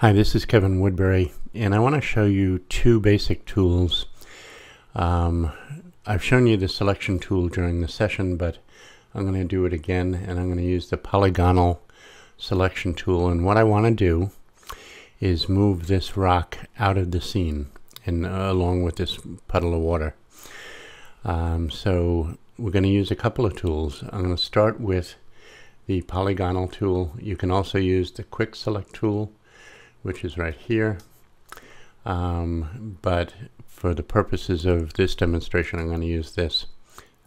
Hi, this is Kevin Woodbury, and I want to show you two basic tools. Um, I've shown you the selection tool during the session, but I'm going to do it again, and I'm going to use the polygonal selection tool. And what I want to do is move this rock out of the scene, and uh, along with this puddle of water. Um, so we're going to use a couple of tools. I'm going to start with the polygonal tool. You can also use the quick select tool which is right here. Um, but for the purposes of this demonstration, I'm going to use this.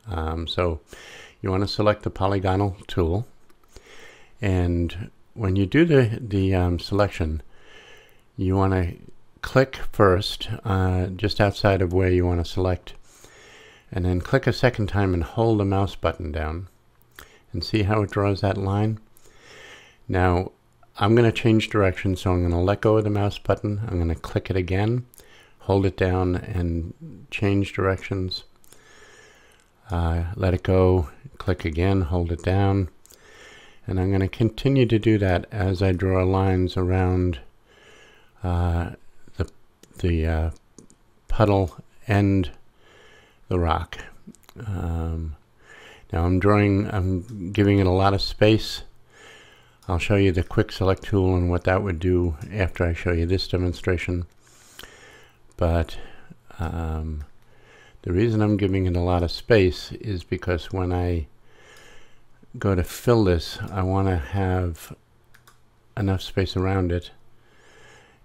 Um, so you want to select the polygonal tool. And when you do the, the um, selection, you want to click first, uh, just outside of where you want to select, and then click a second time and hold the mouse button down. And see how it draws that line? Now, I'm going to change direction, so I'm going to let go of the mouse button. I'm going to click it again, hold it down, and change directions. Uh, let it go, click again, hold it down. And I'm going to continue to do that as I draw lines around uh, the, the uh, puddle and the rock. Um, now I'm drawing, I'm giving it a lot of space I'll show you the quick select tool and what that would do after I show you this demonstration. But um, the reason I'm giving it a lot of space is because when I go to fill this, I want to have enough space around it.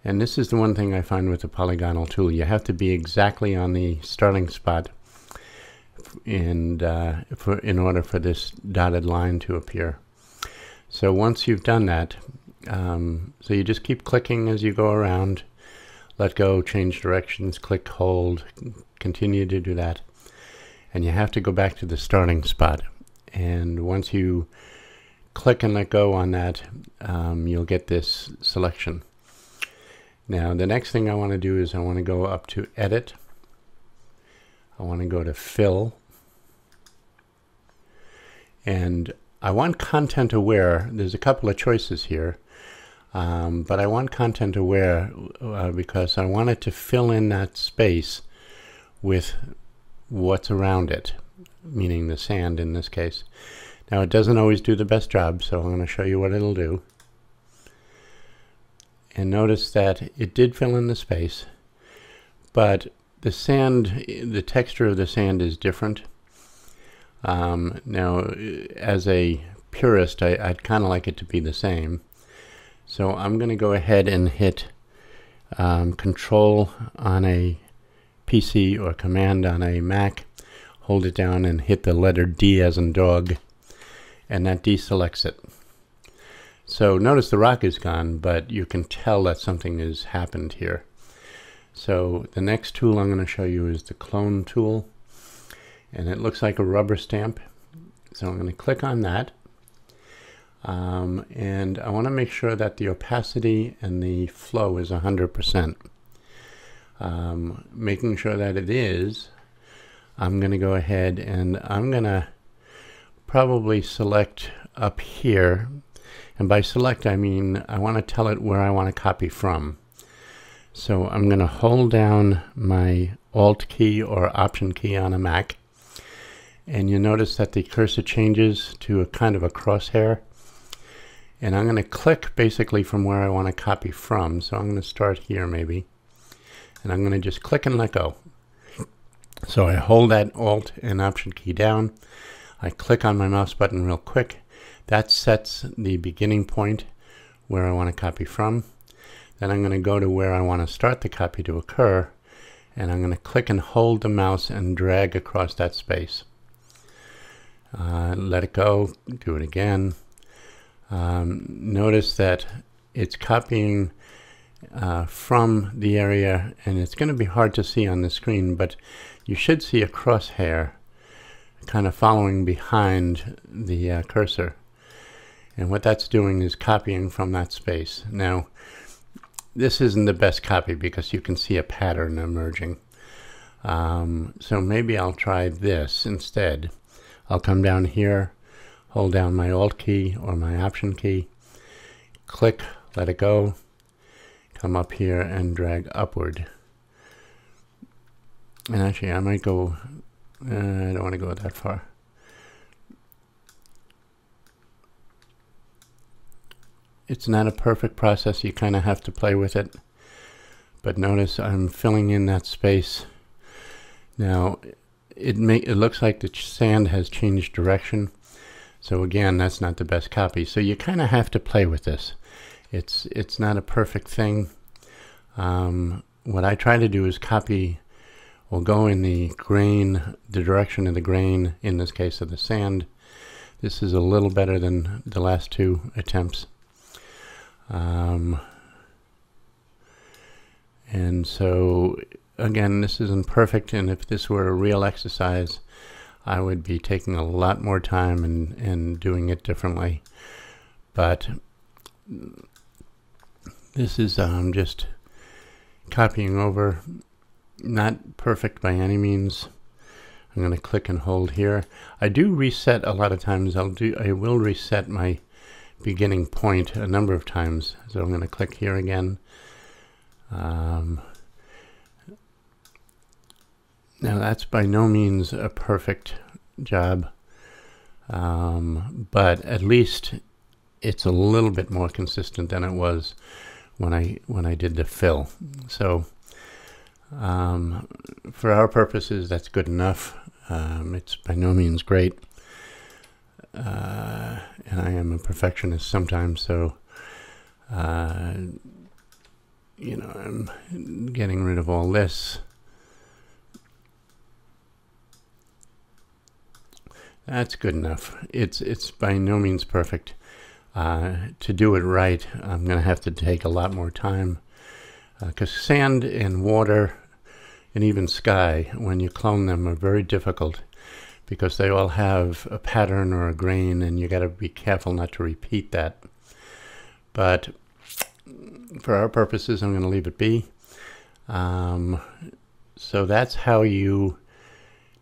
And this is the one thing I find with the polygonal tool. You have to be exactly on the starting spot and uh, for, in order for this dotted line to appear. So once you've done that, um, so you just keep clicking as you go around, let go, change directions, click, hold, continue to do that. And you have to go back to the starting spot. And once you click and let go on that, um, you'll get this selection. Now the next thing I want to do is I want to go up to edit. I want to go to fill. And I want content aware. There's a couple of choices here. Um, but I want content aware uh, because I want it to fill in that space with what's around it, meaning the sand in this case. Now it doesn't always do the best job, so I'm going to show you what it'll do. And notice that it did fill in the space, but the sand, the texture of the sand is different. Um, now, as a purist, I, would kind of like it to be the same. So I'm going to go ahead and hit um, Control on a PC or Command on a Mac, hold it down and hit the letter D as in dog, and that deselects it. So notice the rock is gone, but you can tell that something has happened here. So the next tool I'm going to show you is the clone tool and it looks like a rubber stamp. So I'm going to click on that. Um, and I want to make sure that the opacity and the flow is 100%. Um, making sure that it is, I'm going to go ahead and I'm going to probably select up here. And by select, I mean I want to tell it where I want to copy from. So I'm going to hold down my Alt key or Option key on a Mac and you notice that the cursor changes to a kind of a crosshair. And I'm going to click basically from where I want to copy from. So I'm going to start here maybe. And I'm going to just click and let go. So I hold that alt and option key down. I click on my mouse button real quick. That sets the beginning point where I want to copy from. Then I'm going to go to where I want to start the copy to occur. And I'm going to click and hold the mouse and drag across that space uh, let it go, do it again. Um, notice that it's copying uh, from the area and it's going to be hard to see on the screen but you should see a crosshair kind of following behind the uh, cursor and what that's doing is copying from that space. Now this isn't the best copy because you can see a pattern emerging. Um, so maybe I'll try this instead. I'll come down here, hold down my Alt key or my Option key, click, let it go, come up here and drag upward. And actually, I might go, uh, I don't want to go that far. It's not a perfect process. You kind of have to play with it. But notice I'm filling in that space. Now, it, may, it looks like the sand has changed direction. So again, that's not the best copy. So you kind of have to play with this. It's, it's not a perfect thing. Um, what I try to do is copy or go in the grain, the direction of the grain, in this case of the sand. This is a little better than the last two attempts. Um, and so, again, this isn't perfect, and if this were a real exercise, I would be taking a lot more time and, and doing it differently. But this is um, just copying over, not perfect by any means. I'm going to click and hold here. I do reset a lot of times. I'll do. I will reset my beginning point a number of times. So I'm going to click here again. Um, now that's by no means a perfect job, um, but at least it's a little bit more consistent than it was when I when I did the fill. So um, for our purposes, that's good enough. Um, it's by no means great. Uh, and I am a perfectionist sometimes, so uh, you know, I'm getting rid of all this. That's good enough. It's it's by no means perfect. Uh, to do it right, I'm going to have to take a lot more time because uh, sand and water and even sky, when you clone them, are very difficult because they all have a pattern or a grain and you got to be careful not to repeat that. But for our purposes, I'm going to leave it be. Um, so that's how you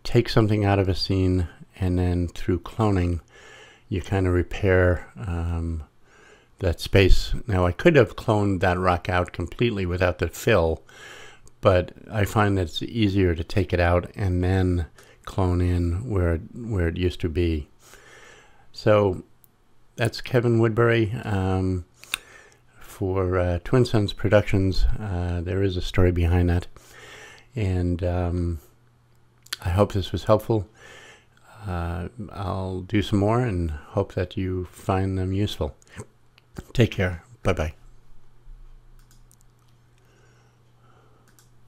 take something out of a scene and then through cloning, you kind of repair um, that space. Now I could have cloned that rock out completely without the fill, but I find that it's easier to take it out and then clone in where where it used to be. So that's Kevin Woodbury um, for uh, Twin Sons Productions. Uh, there is a story behind that, and um, I hope this was helpful. Uh, I'll do some more and hope that you find them useful. Take care. Bye bye.